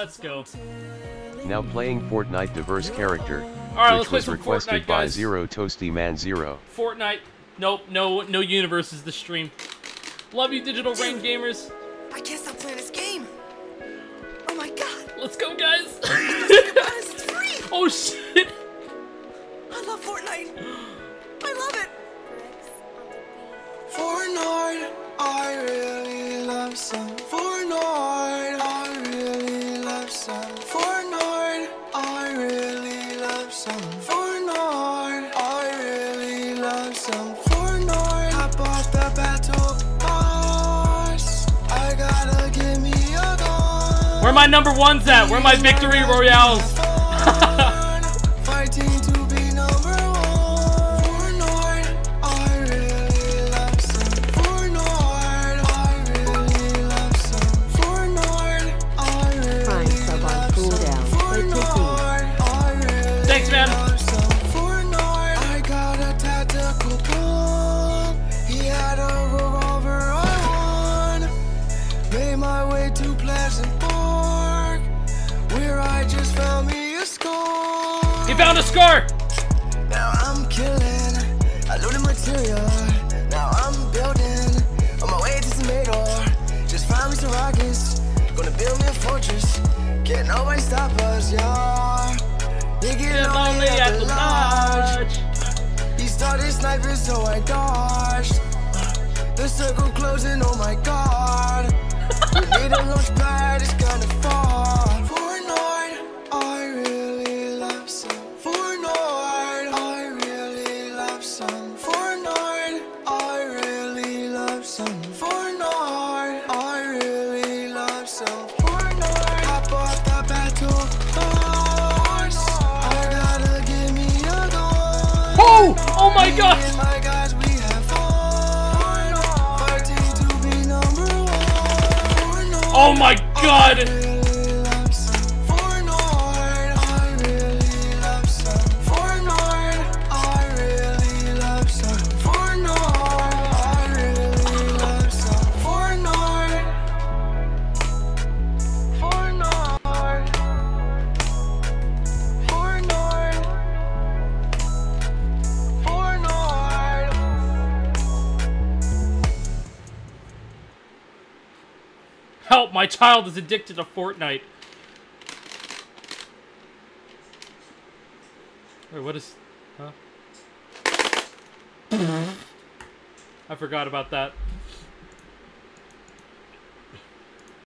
Let's go. Now playing Fortnite diverse character, Alright, let's which play was requested Fortnite, by. Zero Toasty Man Zero. Fortnite. Nope, no, no universe is the stream. Love you, digital rain gamers. I can't stop playing this game. Oh my god. Let's go, guys. Guys, it's free. oh shit. I love Fortnite. I love it. Fortnite, I really love some. Where my number ones at? Where my victory royales? He found a scar. Now I'm killing, I looted material. Now I'm building, on my way to Tomato. Just found me some rockets, gonna build me a fortress. Can't nobody stop us, y'all. You get lonely at the lodge. He started sniping, so I dodged. The circle closing, oh my god. We need a launch pad, number one. Oh my god! Help! My child is addicted to Fortnite. Wait, what is? Huh? I forgot about that.